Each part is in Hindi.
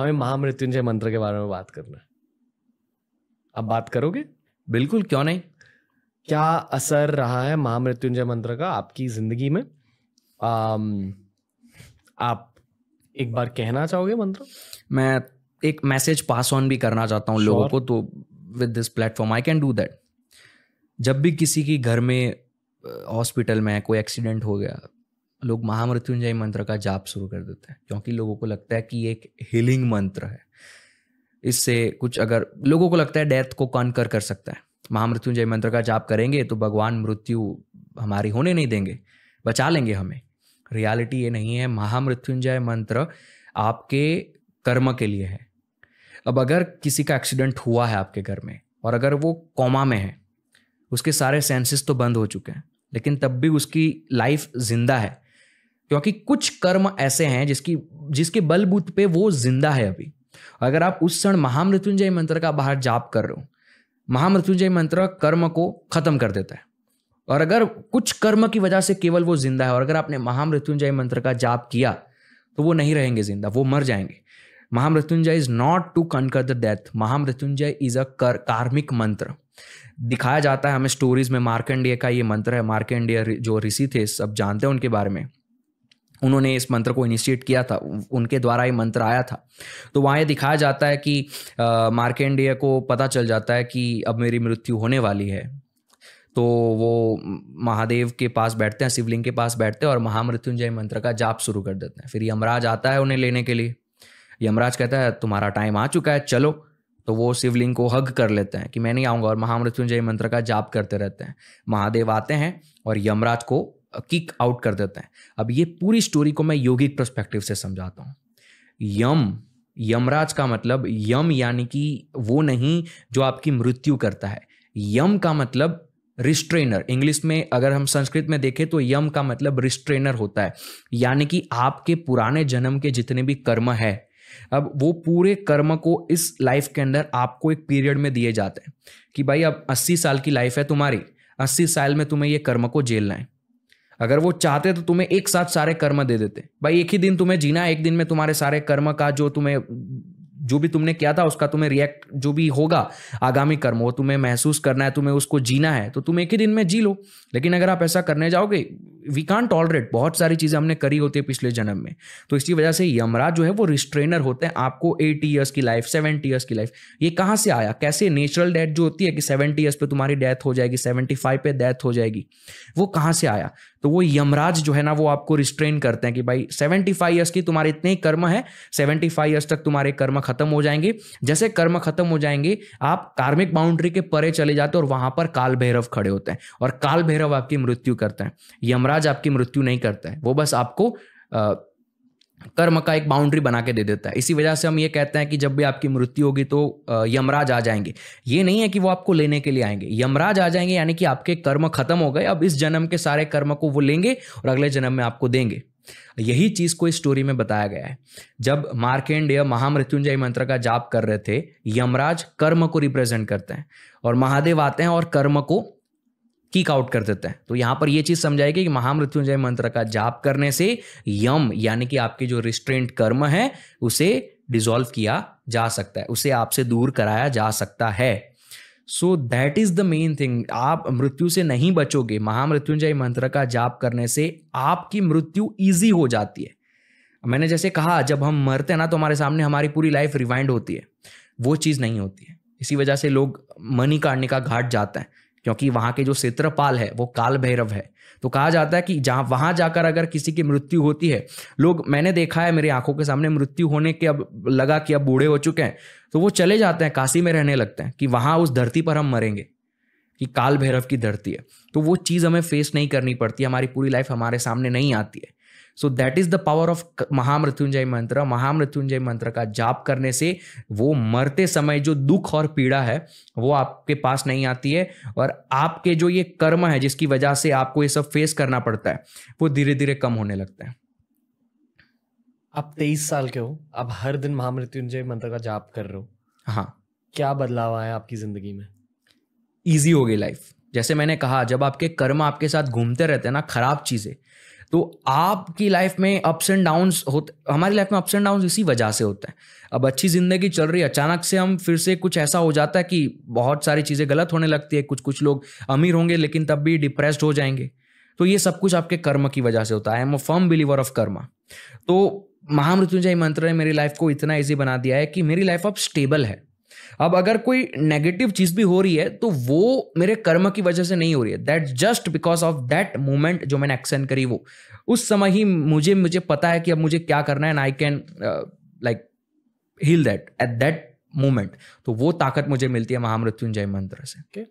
हमें महामृत्युंजय मंत्र के बारे में बात करना है। अब बात करोगे? बिल्कुल क्यों नहीं? क्या असर रहा है महामृत्युंजय मंत्र का आपकी ज़िंदगी में? आम, आप एक बार कहना चाहोगे मंत्र? मैं एक मैसेज पास ऑन भी करना चाहता हूँ लोगों को तो with this platform I can do that जब भी किसी की घर में हॉस्पिटल में कोई एक्सीडेंट हो गया लोग महामृत्युंजय मंत्र का जाप शुरू कर देते हैं, क्योंकि लोगों को लगता है कि ये एक हीलिंग मंत्र है। इससे कुछ अगर, लोगों को लगता है डेथ को कॉन्कर कर सकता है। महामृत्युंजय मंत्र का जाप करेंगे तो भगवान मृत्यु हमारी होने नहीं देंगे, बचा लेंगे हमें। रियलिटी ये नहीं है, महामृत्युंजय मंत्र आपके कर्म के लिए है। अब अगर किसी का एक्सीडेंट हुआ है आपके घर में, और अगर वो कॉमा में है, उसके सारे सेंसेस तो बंद हो चुके हैं, लेकिन तब भी उसकी लाइफ ज़िंदा है। क्योंकि कुछ कर्म ऐसे हैं जिसकी, जिसके बलबूत पे वो ज़िंदा है अभी। अगर आप उस क्षण महामृत्युंजय मंत्र का बाहर जाप कर रहे हो, महामृत्युंजय मंत्र कर्म को खत्म कर देता है। और अगर कुछ कर्म की वजह से केवल वो ज़िंदा है और अगर आपने महामृत्युंजय मंत्र का जाप किया तो वो नहीं रहेंगे ज़िंदा, वो मर जाएँगे। Mahamrityunjay is not to conquer the death Mahamrityunjay is a कर कार्मिक मंत्र। दिखाया जाता है हमें स्टोरीज में मार्कंडेय का ये मंत्र है, मार्कंडेय जो ऋषि थे, सब जानते हैं उनके बारे में। उन्होंने इस मंत्र को इनिशिएट किया था, उनके द्वारा ये मंत्र आया था। तो वहाँ ये दिखाया जाता है कि मार्केंडेय को पता चल जाता है कि अब मेरी मृत्यु होने वाली है। तो वो महादेव के पास बैठते हैं, शिवलिंग के पास बैठते हैं और महामृत्युंजय मंत्र का जाप शुरू कर देते हैं। फिर यमराज आता है उन्हें लेने के लिए। यमराज कहता है, तुम्हारा टाइम आ चुका है, चलो। तो वो शिवलिंग को हग कर लेते हैं कि मैं नहीं आऊँगा और महामृत्युंजय मंत्र का जाप करते रहते हैं। महादेव आते हैं और यमराज को किक आउट कर देते हैं। अब ये पूरी स्टोरी को मैं योगिक परस्पेक्टिव से समझाता हूँ। यम, यमराज का मतलब यम यानी कि वो नहीं जो आपकी मृत्यु करता है। यम का मतलब रिस्ट्रेनर इंग्लिश में अगर हम संस्कृत में देखें तो यम का मतलब रिस्ट्रेनर होता है। यानी कि आपके पुराने जन्म के जितने भी कर्म है, अब वो पूरे कर्म को इस लाइफ के अंदर आपको एक पीरियड में दिए जाते हैं कि भाई अब 80 साल की लाइफ है तुम्हारी 80 साल में तुम्हें ये कर्म को झेलना है। अगर वो चाहते तो तुम्हें एक साथ सारे कर्म दे देते। भाई, एक ही दिन तुम्हें जीना एक दिन में तुम्हारे सारे कर्म का जो तुम्हें, जो भी तुमने किया था, उसका तुम्हें रिएक्ट जो भी होगा, आगामी कर्म, वो तुम्हें महसूस करना है, तुम्हें उसको जीना है तो तुम एक ही दिन में जी लो। लेकिन अगर आप ऐसा करने जाओगे वी कान टॉलरेट बहुत सारी चीज़ें हमने करी होती है पिछले जन्म में। तो इसी वजह से यमराज जो है वो रिस्ट्रेनर होते हैं, आपको एटी ईयर्स की लाइफ सेवेंटी ईयर्स की लाइफ ये कहाँ से आया? कैसे नेचुरल डेथ जो होती है कि सेवेंटी ईयर्स पे तुम्हारी डेथ हो जाएगी सेवेंटी फाइव पे डेथ हो जाएगी, वो कहाँ से आया? तो वो यमराज जो है ना, वो आपको रिस्ट्रेन करते हैं कि भाई सेवेंटी फाइव ईयर्स की तुम्हारे इतने ही कर्म है सेवेंटी फाइव ईयर्स तक तुम्हारे कर्म खत्म हो जाएँगे। जैसे कर्म खत्म हो जाएँगे, आप कार्मिक बाउंड्री के परे चले जाते हैं और वहाँ पर काल भैरव खड़े होते हैं और काल भैरव आपकी मृत्यु करते हैं। यमराज आपकी मृत्यु नहीं करता है। वो बस आपको आ, कर्म का एक बाउंड्री बना के दे देता है। इसी वजह से हम ये कहते हैं कि जब भी आपकी मृत्यु होगी तो यमराज आ जाएँगे। ये नहीं है कि वो आपको लेने के लिए आएँगे। यमराज आ जाएँगे यानी कि आपके कर्म खत्म हो गए। अब इस जन्म के सारे कर्म को वो लेंगे और अगले जन्म में आपको देंगे। यही चीज़ को इस स्टोरी में बताया गया है। जब मार्केंडेय महामृत्युंजय मंत्र का जाप कर रहे थे यमराज कर्म को रिप्रेजेंट करते हैं और महादेव आते हैं और कर्म को किक आउट कर देते हैं। तो यहाँ पर यह चीज़ समझाएगी कि महामृत्युंजय मंत्र का जाप करने से यम, यानी कि आपके जो रिस्ट्रेंट कर्म है, उसे डिजोल्व किया जा सकता है, उसे आपसे दूर कराया जा सकता है। So that is the main thing आप मृत्यु से नहीं बचोगे, महामृत्युंजय मंत्र का जाप करने से आपकी मृत्यु ईजी हो जाती है। मैंने जैसे कहा, जब हम मरते हैं ना तो हमारे सामने हमारी पूरी लाइफ रिवाइंड होती है। वो चीज़ नहीं होती है। इसी वजह से लोग मनी काटने का घाट जाते है। क्योंकि वहाँ के जो क्षेत्रपाल है, वो काल भैरव है। तो कहा जाता है कि जहाँ, वहाँ जाकर अगर किसी की मृत्यु होती है, लोग, मैंने देखा है मेरी आँखों के सामने मृत्यु होने के अब, लगा कि अब बूढ़े हो चुके हैं तो वो चले जाते हैं, काशी में रहने लगते हैं कि वहाँ उस धरती पर हम मरेंगे, कि काल भैरव की धरती है। तो वो चीज़ हमें फेस नहीं करनी पड़ती, हमारी पूरी लाइफ हमारे सामने नहीं आती है। So that is the power of Mahamrityunjay mantra Mahamrityunjay मंत्र का जाप करने से वो मरते समय जो दुख और पीड़ा है वो आपके पास नहीं आती है और आपके जो ये कर्म है जिसकी वजह से आपको ये सब फेस करना पड़ता है वो धीरे धीरे कम होने लगता है। आप तेईस साल के हो आप हर दिन महामृत्युंजय मंत्र का जाप कर रहे हो। हाँ। क्या बदलाव आया आपकी ज़िंदगी में? ईजी हो गई लाइफ जैसे मैंने कहा जब आपके कर्म आपके साथ घूमते रहते हैं ना खराब चीज़ें तो आपकी लाइफ में अप्स एंड डाउन्स होते, हमारी लाइफ में अप्स एंड डाउन्स इसी वजह से होते हैं। अब अच्छी ज़िंदगी चल रही है, अचानक से हम फिर से कुछ ऐसा हो जाता है कि बहुत सारी चीज़ें गलत होने लगती है कुछ कुछ लोग अमीर होंगे लेकिन तब भी डिप्रेस्ड हो जाएँगे। तो ये सब कुछ आपके कर्म की वजह से होता है। I am a firm believer of karma तो महामृत्युंजय मंत्र ने मेरी लाइफ को इतना ईजी बना दिया है कि मेरी लाइफ अब स्टेबल है। अब अगर कोई नेगेटिव चीज़ भी हो रही है तो वो मेरे कर्म की वजह से नहीं हो रही है। That just because of that moment जो मैंने एक्शन करी वो। उस समय ही मुझे मुझे पता है कि अब मुझे क्या करना है and I can like heal that at that moment तो वो ताकत मुझे मिलती है महामृत्युंजय मंत्र से। Okay.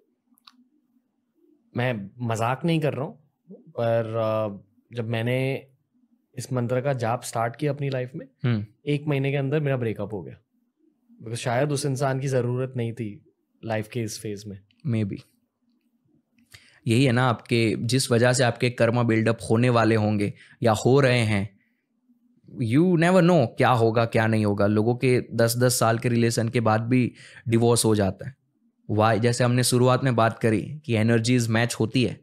मैं मज़ाक नहीं कर रहा हूँ पर uh, जब मैंने इस मंत्र का जाप स्टार्ट किया अपनी लाइफ में हम्म। एक महीने के अंदर मेरा ब्रेकअप हो गया। बिकॉज़ शायद उस इंसान की ज़रूरत नहीं थी लाइफ के इस फ़ेज़ में। मे बी यही है ना आपके, जिस वजह से आपके कर्म बिल्डअप होने वाले होंगे या हो रहे हैं यू नेवर नो क्या होगा, क्या नहीं होगा। लोगों के दस दस साल के रिलेशन के बाद भी डिवोर्स हो जाता है। वाई जैसे हमने शुरुआत में बात करी कि एनर्जीज मैच होती है।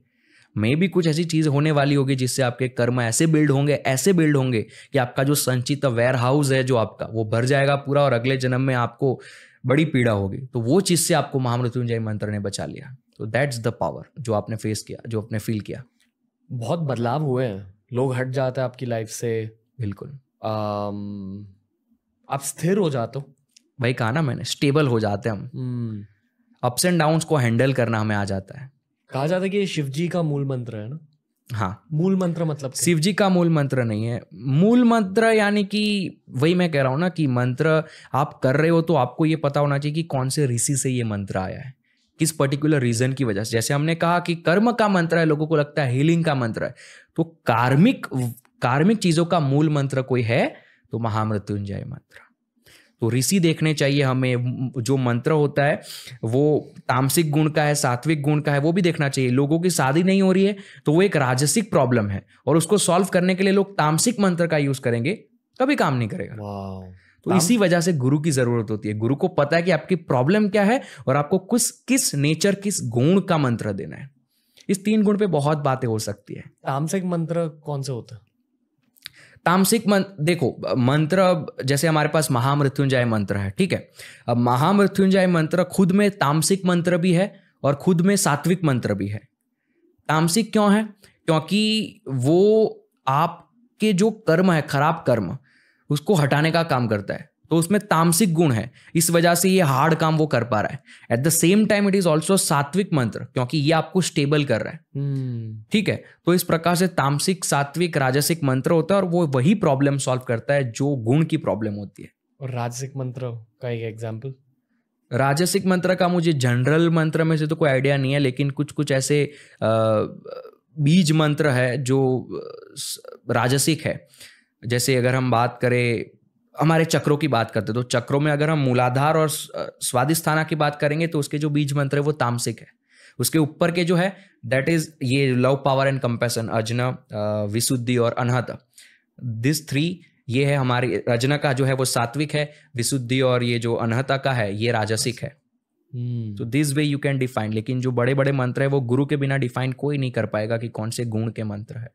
मे भी कुछ ऐसी चीज़ होने वाली होगी जिससे आपके कर्म ऐसे बिल्ड होंगे ऐसे बिल्ड होंगे कि आपका जो संचित वेयर हाउस है जो आपका वो भर जाएगा पूरा और अगले जन्म में आपको बड़ी पीड़ा होगी। तो वो चीज़ से आपको महामृत्युंजय मंत्र ने बचा लिया। तो दैट्स द पावर जो आपने फेस किया जो आपने फील किया। बहुत बदलाव हुए हैं। लोग हट जाते हैं आपकी लाइफ से। बिल्कुल। um, आप स्थिर हो जाते हो। भाई कहा ना मैंने स्टेबल हो जाते हैं हम। अप्स एंड डाउन्स को हैंडल करना हमें आ जाता है। कहा जाता है कि शिव जी का मूल मंत्र है ना? हाँ। मूल मंत्र मतलब शिव जी का मूल मंत्र नहीं है। मूल मंत्र यानी कि वही मैं कह रहा हूँ ना कि मंत्र आप कर रहे हो तो आपको ये पता होना चाहिए कि कौन से ऋषि से ये मंत्र आया है। किस पर्टिकुलर रीजन की वजह से? जैसे हमने कहा कि कर्म का मंत्र है लोगों को लगता है हीलिंग का मंत्र है। तो कार्मिक कार्मिक चीज़ों का मूल मंत्र कोई है तो महामृत्युंजय मंत्र। तो ऋषि देखने चाहिए हमें जो मंत्र होता है वो तामसिक गुण का है सात्विक गुण का है वो भी देखना चाहिए। लोगों की शादी नहीं हो रही है तो वो एक राजसिक प्रॉब्लम है और उसको सॉल्व करने के लिए लोग तामसिक मंत्र का यूज़ करेंगे कभी काम नहीं करेगा। तो इसी वजह से गुरु की ज़रूरत होती है। गुरु को पता है कि आपकी प्रॉब्लम क्या है और आपको किस किस नेचर किस गुण का मंत्र देना है। इस तीन गुण पे बहुत बातें हो सकती है। तामसिक मंत्र कौन से होता हैं? तामसिक मंत्र देखो, मंत्र जैसे हमारे पास महामृत्युंजय मंत्र है, ठीक है? अब महामृत्युंजय मंत्र खुद में तामसिक मंत्र भी है और खुद में सात्विक मंत्र भी है। तामसिक क्यों है? क्योंकि वो आपके जो कर्म है, खराब कर्म, उसको हटाने का काम करता है। तो उसमें तामसिक गुण है। इस वजह से ये हार्ड काम वो कर पा रहा है। At the same time it is also sattvic mantra क्योंकि ये आपको स्टेबल कर रहा है। हम्म, ठीक है? तो इस प्रकार से तामसिक सात्विक राजसिक मंत्र होता है और वो वही प्रॉब्लम सॉल्व करता है जो गुण की प्रॉब्लम होती है। और राजसिक मंत्र का एक एग्ज़ाम्पल राजसिक मंत्र का मुझे जनरल मंत्र में से तो कोई आइडिया नहीं है लेकिन कुछ कुछ ऐसे बीज मंत्र है जो राजसिक है। जैसे अगर हम बात करें हमारे चक्रों की बात करते तो चक्रों में अगर हम मूलाधार और स्वादिष्ठाना की बात करेंगे तो उसके जो बीज मंत्र है वो तामसिक है। उसके ऊपर के जो है दैट इज़ ये love power and compassion Ajna Vishuddhi और अनहत। दिस थ्री ये है हमारी रजना का जो है वो सात्विक है विशुद्धि और ये जो अनहता का है ये राजसिक है। तो this way you can define लेकिन जो बड़े बड़े मंत्र है वो गुरु के बिना डिफाइन कोई नहीं कर पाएगा कि कौन से गुण के मंत्र है।